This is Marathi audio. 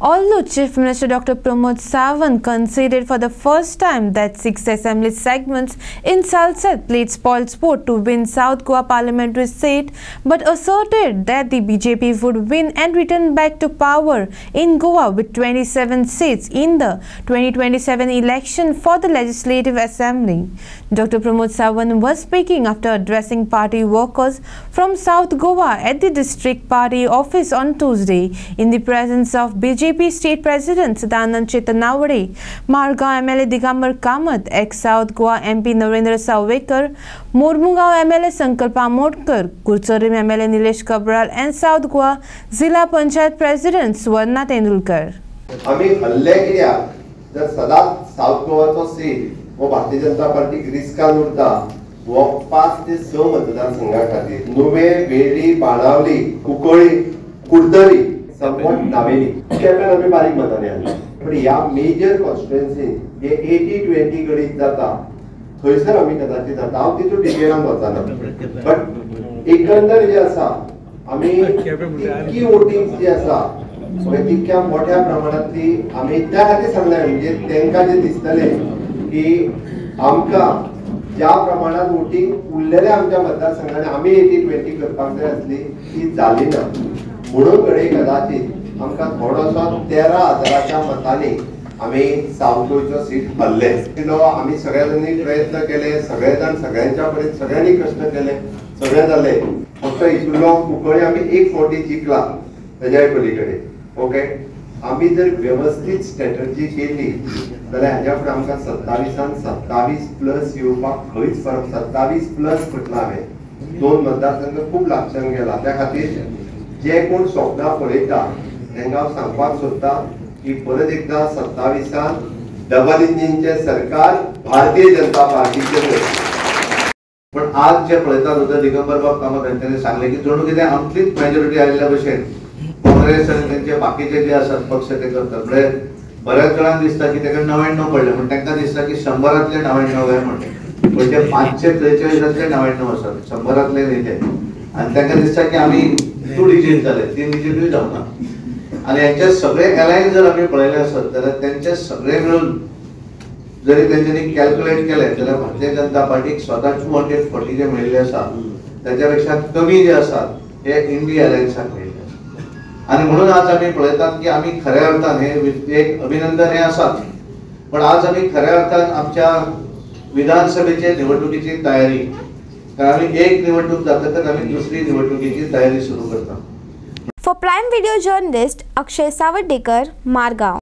Although Chief Minister Dr. Pramod Sawant conceded for the first time that six assembly segments in Salsat played spoilsport to win South Goa parliamentary seat, but asserted that the BJP would win and return back to power in Goa with 27 seats in the 2027 election for the Legislative Assembly. Dr. Pramod Sawant was speaking after addressing party workers from South Goa at the district party office on Tuesday in the presence of BJP BJP state president Sadanand Chetnawade Margao M L A Digambar Kamat ex south Goa M P Narendra Sawaikar Mormugao M L A Sankalp Amonkar Curchorem M L A Nilesh Cabral and south Goa जिल्हा पंचायत प्रेसिडेंट सुवर्णा तेंडुलकर आम्ही हल्ले कित्याक जर सदांच साऊथ गोवाचो सीट हो भारतीय जनता पार्टीक रिस्कान उरता हो पाच ते स मतदारसंघा खातीर नुवे वेळी बाणावली कुंकळी कुडतरी somewhat नावेली केपें आमी बारीक मतांनी हाडली पण ह्या मेजर कॉन्स्टिट्युएन्सीन जे एटी ट्वेंटी गणीत जाता थंयसर आमी कदाचित जाता. हांव तितून डिटेलान वचना बट एकंदर जे आसा आमी इतकी वोटिंग जी आसा तितक्या म्हणजे मोठ्या प्रमाणातली आम्ही त्या खातीर सांगले म्हणजे तांकां जे दिसतले की आमकां ज्या प्रमाणात वोटिंग उरलेल्या आमच्या मतदारसंघाने आम्ही एटी ट्वेंटी करपाक जाय आसली ती जाली ना. म्हणून कदाचित आमकां थोडोसो तेरा हजाराच्या मतांनी आम्ही साऊथ सीट हल्ले आम्ही सगळ्यांनी प्रयत्न केले सगळे जाण सगळ्यांच्या पर्यंत सगळ्यांनी कष्ट केले सगळे झाले. फक्त इतलो कुंकळी आम्ही एक फावटी जिंकला तेज्याय पलीकडे. ओके आम्ही जर व्यवस्थित स्ट्रॅटर्जी केली जाल्यार हाज्या फुडें आमकां सत्तावीसान सत्तावीस प्लस येवपाक खंयच फरक सत्तावीस प्लस म्हटलं हांवें दोन मतदारसंघ खूब लागच्यान गेला. त्या खातीर जे कोण स्वप्नां पळयता तांकां हांव सांगपाक सोदता की परत एकदा सत्तावीसान डबल इंजिनचे सरकार भारतीय जनता पार्टीचे पण आज जे पळयता उदय दिगंबर बाब कामत हांच्यानी सांगले की जणू कितें आमचीच मेजॉरिटी आयिल्ल्या भशेन काँग्रेस आनी तेंचे बाकीचे जे आसात पक्ष ते करतात. म्हणजे बऱ्याच जाणांक दिसता की तेका णव्याण्णव पडले पण तांकां दिसता की शंभरातले णव्याण्णव आहे म्हण पण ते म्हणजे पांचशे त्रेचाळीसातले णव्याण्णव आसात शंभरातले ते आणि तांकां दिसता की आमी टू डिजीट झाले. तीन डिजीटूय जावना आणि यांच्या सगळे अलायन्स जर आम्ही पळयले असत जाल्यार तेंचे सगळे मिळून जरी त्यांच्यानी कॅल्क्युलेट केले जाल्यार भारतीय जनता पार्टीक स्वतः टू हंड्रेड फोर्टी जे मेळिल्ले आसा त्याच्यापेक्षा कमी जे आसात हे इंडिया अलायन्साक मेळिल्ले आणि म्हणून आज आम्ही पळयतात की आम्ही खऱ्या अर्थान हे एक अभिनंदन हे आसात पण आज आम्ही खऱ्या अर्थान आमच्या विधानसभेचे निवडणुकीची तयारी आम्ही एक निवडणूक जातकच आम्ही दुसरी निवडणुकीची तयारी सुरू करता For Prime Video journalist Akshay Savadekar, Margao.